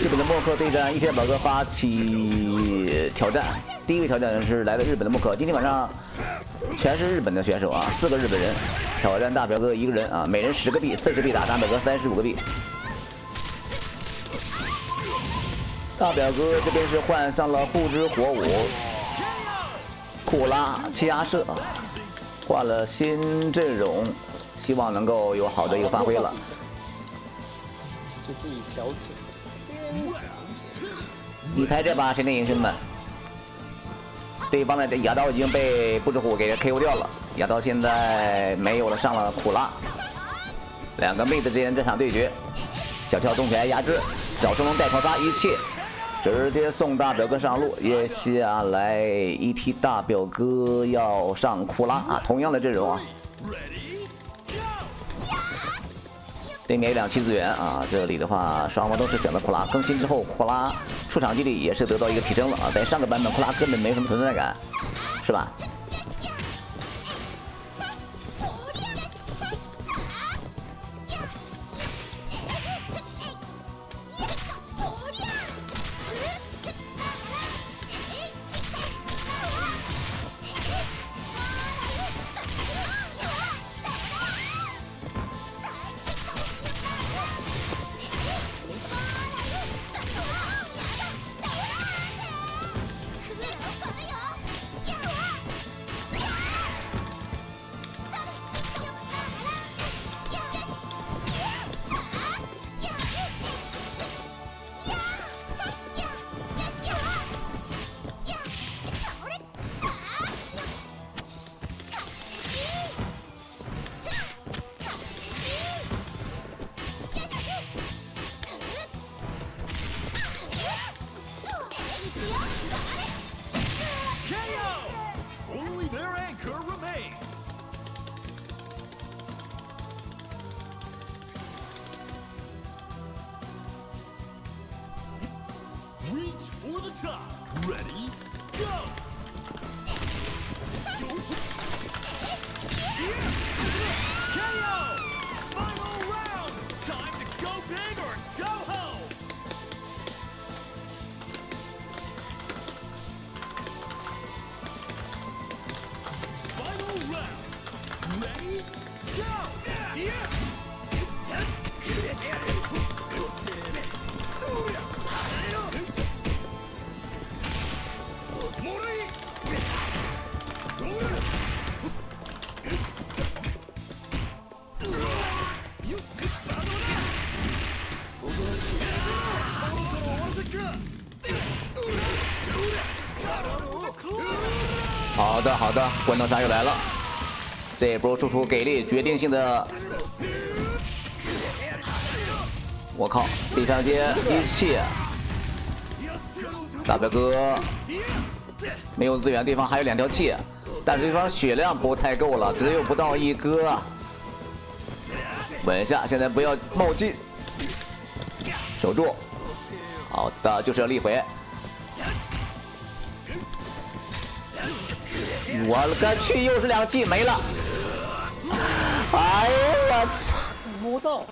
日本的默克对战一天宝哥发起挑战，第一个挑战是来了日本的默克，今天晚上全是日本的选手啊，四个日本人挑战大表哥一个人啊，每人十个币，四十币打大表哥三十五个币。大表哥这边是换上了不知火舞，库拉气压射，换了新阵容，希望能够有好的一个发挥了。就自己调整。你猜这把谁能赢，兄弟们？对方的牙刀已经被不知火给 KO 掉了，牙刀现在没有了，上了苦拉。两个妹子之间这场对决，小跳动起来压制，小冲龙带头杀一切。直接送大表哥上路，接下来一踢大表哥要上库拉啊，同样的阵容啊。对面有两期资源啊，这里的话双方都是选择库拉，更新之后库拉出场几率也是得到一个提升了啊，在上个版本库拉根本没什么存在感，是吧？for the top. Ready, go! 好的，好的，关刀杀又来了，这一波输出给力，决定性的，我靠，第三阶一气，大表哥没有资源，对方还有两条气，但是对方血量不太够了，只有不到一个，稳一下，现在不要冒进，守住，好的，就是要力回。我个去，又是两记没了！哎呦我操，不到。